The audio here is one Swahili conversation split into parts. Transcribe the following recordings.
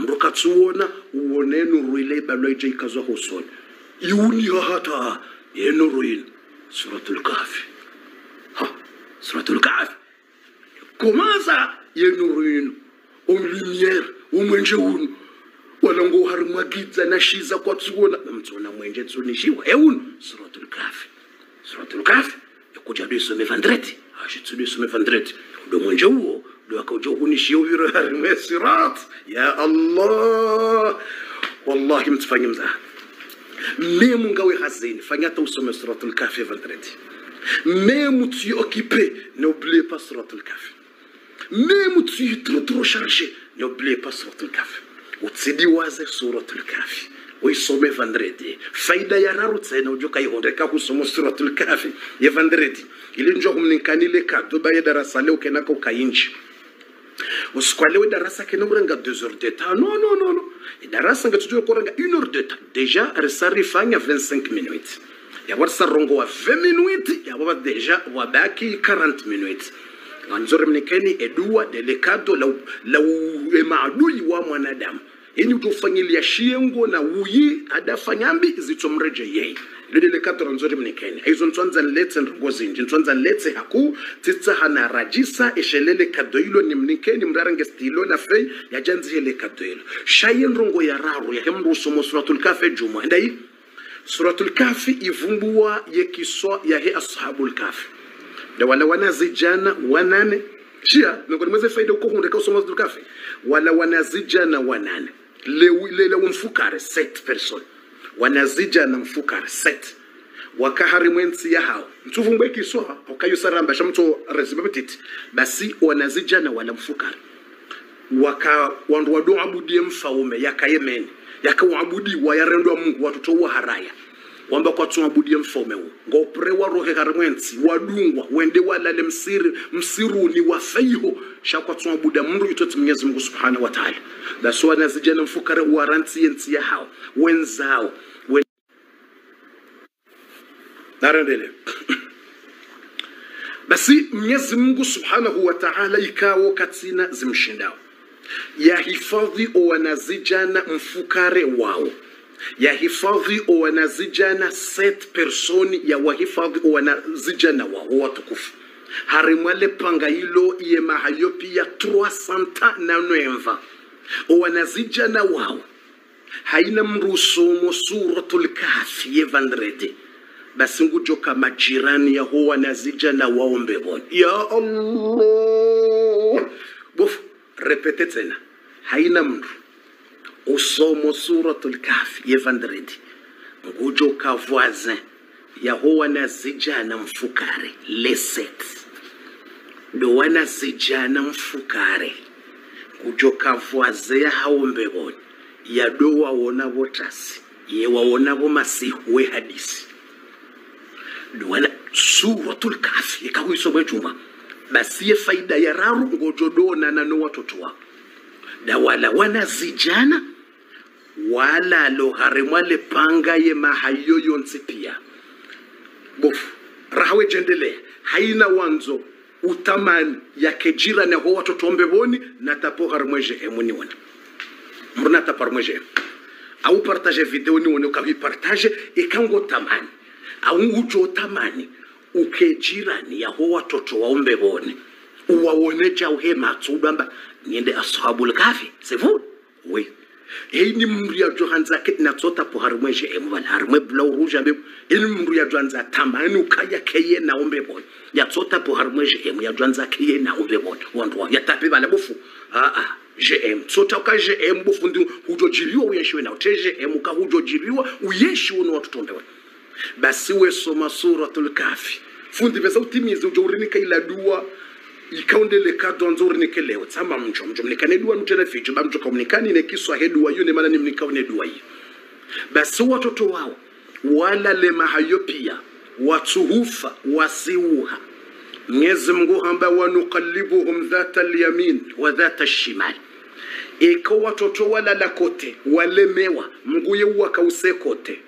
mndu uwonenu ruile ile ibalwa ije ikazwa husoni iuni hata yenu ruile suratul kafi ha suratul kafi komaza yenu ruinu ino umlumiere umwenje uno wala ngo hari magidza na shiza kwa tsuona namtsona mwenje tsunishiwa eun suratul kafi suratul kafi yakuja do isome vandreti ashitsudo isome vandreti ndo mwenje uo ndo akauja kunishia uviro hari mwe sirat ya allah. Wallahi mtufanye mzaha. Memu ngawe hazini fanya hata usome suratul kahfi vandreti memu tu occupé n'oubliez pas suratul kahfi même tu es trop trop chargé n'oubliez pas suratul kahfi utsidi waze suratul kahfi uisome vendredi faida ya raru tsena ujo kaihondeka kusoma suratul kafi ye vendredi ili njo kumninkanile kado baye darasa leo kenaka ukainji usikwalewe darasa kena urenga 2 heures de temps. Non non non non darasa nga tujue kurenga 1 heure de temps. Déjà risarifanya 25 minutes. Yawarisa sarongo wa 20 minutes yababa deja wabaki 40 minutes. Nzori mnikeni edua delikado la, la maadui wa mwanadamu. Yani utofanyilia shiengo na uyi adafanyambi zitomreje yeye lidelekato nzori mnikeni aizo ntswanza nletse ndongo zinji. Ntswanza nletse haku tsitsa hana rajisa eshelele ka doilo ni mnikeni mrarange stilo na fei yajanzi hele ka doilo. Shaye rongo ya raru ya hemru somo suratul kafe juma. Ndai suratul kafi ivumbua yekiswa yahe ashabul kafi da wala wanazijana wanane. Shia miongoni mweze faida uko hundeka usoma suratul kafi wala wanazijana wanane. Lewi lele umfukare set person wanazijana mfuka set wakahari mwensi ya hao. Mtuvumbwe kiswa ukayusaramba shamto resibabetiti basi wanazijana wala mfuka waka wandu wadoabudie mfaume yakayemeni yakawaabudiwa yarendwa mungu watoto wa haraya wamba kwatsumabudie mfome wo. Ngopre wa roke mwensi wadungwa wende walale msiri msiruni wa feiho. Shakwatsumwabuda mru itotsi mwenyezi mungu subhanahu wa taala. Basi wanazijana mfukare warantsiye ntsiya hao. Wenzao wen... narendele. Basi mwenyezi mungu subhanahu wa taala ikawo katina zimshindao yahifadhi owanazijana mfukare wao yahifadhi wanazijana set personi ya wahifadhi owanazijana wao watukufu. Harimwale panga ilo iye mahayo pia 300 na nwemva wanazijana wao haina mrusumo suratul kahfi ye vandrede basi ngujo ngujoka majirani yaho wanazijana waombe bona ya allah! Bofu repete tena. Haina mndu usomo suratul kafi ye vandredi ngujoka voisin yaho wanazijana mfukare. Leset. Ndo wanazijana mfukare. Kujoka voisin yahaumbevoni bona yado wawona votasi ye vo vomasihu we hadisi. Duwana suratul kafi yekahuisomwe juma. Basi ye faida ya raru ngojodonana no watoto wao da wala wana zijana wala lo harimwale panga ye mahayo yonse pia bofu rahawe jendele haina wanzo utamani yake jirani ho watoto ombe boni na tapo harimweje emuni wana. Mruna taparmweje au partage video ni wone ukavipartage ikango tamani. Au ujo tamani ukejirani yaho watoto waombe bone uhema uhe niende ashabul kafi sevu we hii ni mndu ya johanza ke na tota po harmwe je emwal harmwe blau ruja be ini mndu johanza tamani ukaya keye na ombe bone ya tota po harmwe je emu ya johanza keye na ombe bone wandu ya tape bala bofu ah ah em tsota ka gm bofu ndi hujojiliwa uyeshiwe na te em ka hujojiliwa uyeshiwe ombe basi basi wesoma suratul kafi. Fundi vesa utimize ujo urinika ila dua ikaundele donzuri urinike leo tsama mjo mjo mnikane dua nutele ficho ba mjo komunikani ne kiswa hedua yune maana ni mnikaune dua hiyo basi watoto wao wala lema hayo pia watuhufa wasiuha. Mwenyezi Mungu hamba wanukalibuhum dhata alyamin wa dhata alshimal. Iko watoto walala kote walemewa mguye wakause kote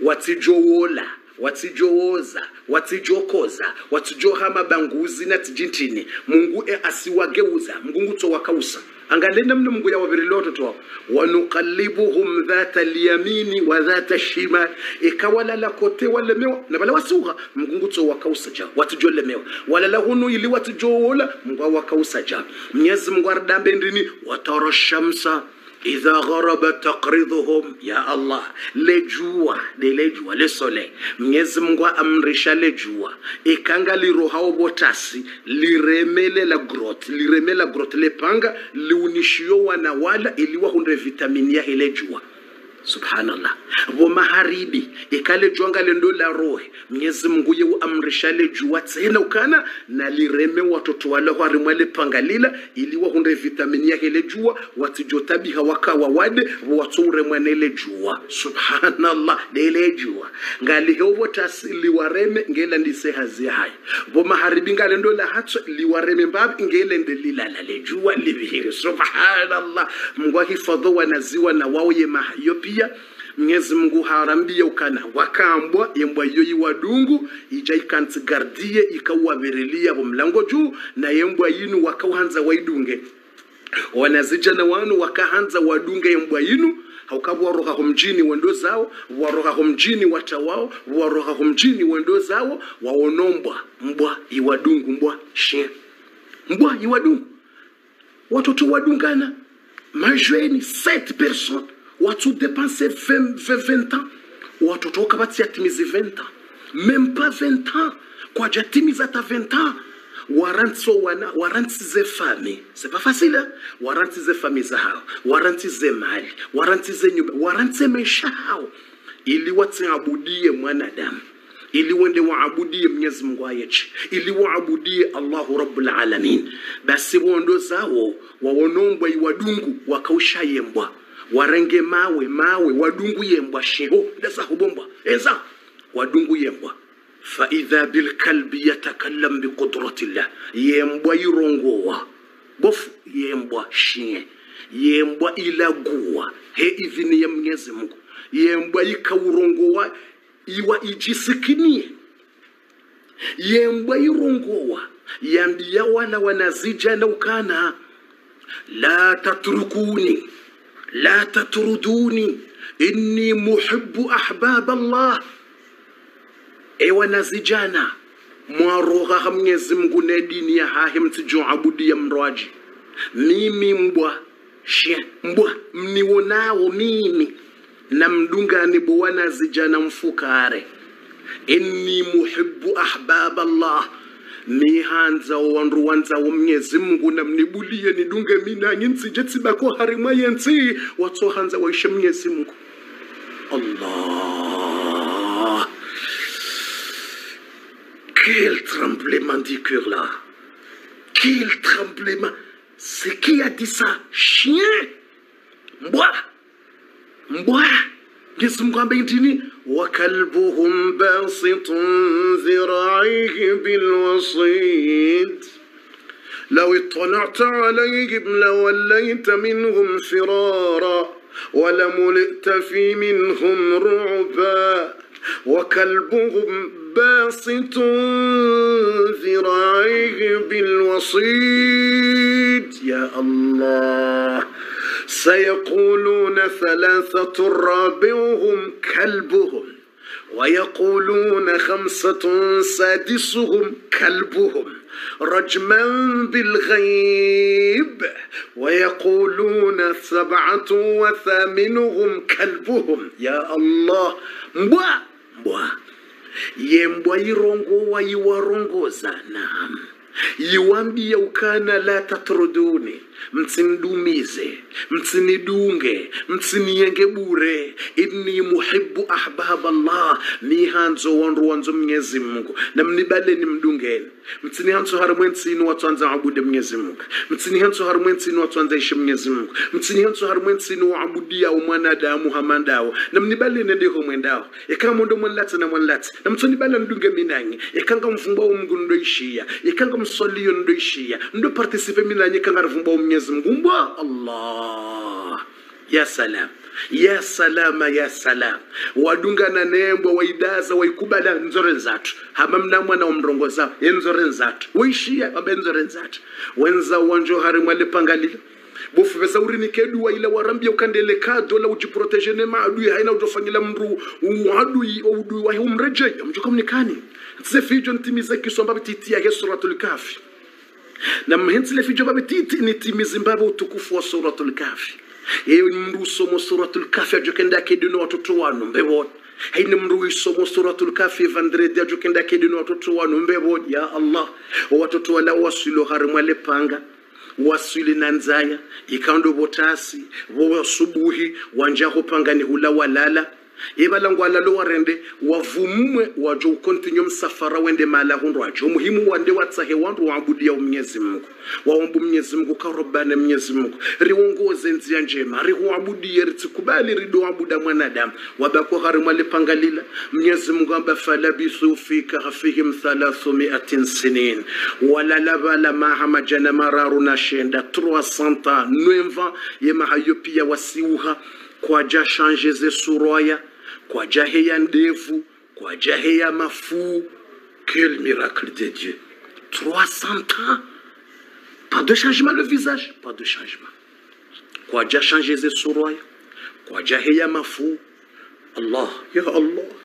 watijowola watijooza watijokoza watijohama banguzi na tijintini. Mungu e asiwageuza mungu to wakausa. Namna mna mungu ya waviri watoto wao. Wanuqallibuhum dhata lyamini wa dhata shimal ikawalala kote walemewa na bala wasugha mngungutso wakausaja watujolemewa walala hunu ili watujowola mungu wakausaja mnyezi mungu ardambe ndini watara shamsa idha gharaba taqriduhum ya allah le jua de le jua le soleil mwenyezi mungu amrisha le jua ikanga lirohao botasi liremele la grot liremele la grot lepanga liunishio wanawala iliwahunde iliwa hunde vitamini ya ile jua subhanallah. Vo maharibi ikale jwanga lendo la rohe mnyezi mungu ye uamrisha le juwa tena ukana na lireme watoto wala harimwa le pangalila ili wahunde vitamini yake le jua watijotabiha wakawa wade wature mwanele juwa subhanallah dele juwa ngali hovo tasi liwareme ngela ndise hazi haya vo maharibi ngale ndo la hatso liwareme mbabi ngele nde lilala le juwa livihiri subhanallah. Mungu ahifadho wanaziwa na wao ye mahayo pia mwenyezi mungu harambia ukana wakambwa yembwa yoyi wadungu ija ikantigardie ikauwaverelia vo mlango juu na yembwa yinu wakauhanza waidunge. Wanazijana wanu wakahanza wadunge yembwa yinu haukava waroha humjini wendo zao waroha humjini wata wao warohaho mjini wendo zao waonombwa mbwa iwadungu mbwa shie. Mbwa iwadungu watoto wadungana. Majweni 7 personnes watu dépensé 20, 20 ans watoto batia timizi 20 ans même pas 20 ans kwa jatimiza hata 20 ans warantiso wana warantize fami. C'est pas facile hein? warantize fami zao warantize mali. Warantize nyumba. Warantize maisha hao. Ili watiabudie mwanadamu. Ili wende waabudie mwenyezi mungu ayeche ili waabudie allahu rabbul alamin. Basi wondo zao wawonombwa iwadungu wakausha yembwa warenge mawe mawe wadungu yembwa shiho ndesa hubombwa enza wadungu yembwa. Faidha bilkalbi yatakallam biqudratillah yembwa irongowa bofu yembwa shie yembwa ilaguwa he idhini ya mwenyezi mungu. Yembwa ikaurongowa iwa ijisikinie. Yembwa irongowa yambia wala wanazijana ukana la tatrukuni لا تطردوني. إني محب أحباب الله. إيوا نزجانا مواروغا خمنيز مغوني ديني هاهم تجو عبود يمرواجي ميمي مبوا. شيا مبوا. مني ميمي نمدونغا نبوانا زجانا مفوكاري. إني محب أحباب الله. Mihanzawo wandu wanzawo mnyezi mungu namnibulie nidunge minanyi nsije tsibako harimwa yensi watsohanza waishe mnyezi mungu. Allah. Quel tremblement du cœur là. Quel tremblement. C'est qui a dit ça? Chien? Mbwa? Mbwa? Ambaye ndini وكلبهم باسط ذراعيه بالوصيد لو اطلعت عليهم لوليت منهم فرارا ولملئت في منهم رعبا. وكلبهم باسط ذراعيه بالوصيد يا الله. سيقولون ثلاثة رابعهم كلبهم ويقولون خمسة سادسهم كلبهم رجما بالغيب ويقولون سبعة وثامنهم كلبهم. يا الله مبوا مبوا يمبوا يرونغوا يورونغوزا نعم yiwambia ukana la tatruduni msinidumize msinidunge msiniyenge bure. Inni muhibu ahbab nihanzo wandu wanzo mwenyezi mungu. Na mnibaleni mdungeni msinihanso harimwe nsini watwanza abude mnyezi mungu. Msinihanso harimwe nsini watwanza ishe mwenyezi mungu. Msinihanso harimwe waabudiyawo mwanadamu hamandawo na mnibaleni ndiho mwendawo ikanga ndo mwanlati na mwanlati na mtsonibala ndunge minanyi ikanga mfungwa umngu ndoishiya ikanga msoliyo ndoishiya ndo partisipe minanyi ikanga rivumba mwenyezi mungu mbwa allah. Ya salam. Ya salama ya salam. Wadungana nembwa waidaza waikubala nzore nzatu. Hama mnamwa wamrongo zao ye nzore nzatu. Waishiya abe nzore nzatu. Wenza wanjo hari mwalipangalile bofu beza urini kedua ile warambia ukandele kado la ujiproteje ne maadui haina utofanyila mru. Uadui udui wa umreje. Mjuka mnikani tse fijo ntimize titia ya suratul kafi na mhenzile fijo ni timi zimbabwe utukufu wa suratul kafi yeyo mru somo suratul kafi ajokenda kedino watoto wanu mbewona haine mru isomo suratul kafi vandredi ajokenda kedino watoto wanu mbewona ya allah watoto wala wasilo harimwale panga wasili na nzaya ikando botasi bo subuhi wanjaho pangani hula walala yebalangu alalo warende wavumwe wajo ukontinyo msafara wende mala hundu wajo muhimu wande watsahe wandu waabudia mwenyezi Mungu. Waombu mwenyezi Mungu karobane mwenyezi Mungu. Riwongoze nzia njema. Rihuabudie ritsikubali ridoabuda mwanadamu. Wabako hari mwale pangalila mwenyezi Mungu amba falabithu fi kahfihim thalathumiatin sinin. Walalabala maha majana mararu na shenda. 300 nueva yemahayo pia wasiuha kwaja shanje ze suroya kwaja heya ndevu kwaja heya mafuu quel miracle de dieu. 300 ans. Pas de changement le visage pas de changement. Kwaja shanje ze suroya kwaja heya mafuu allah ya allah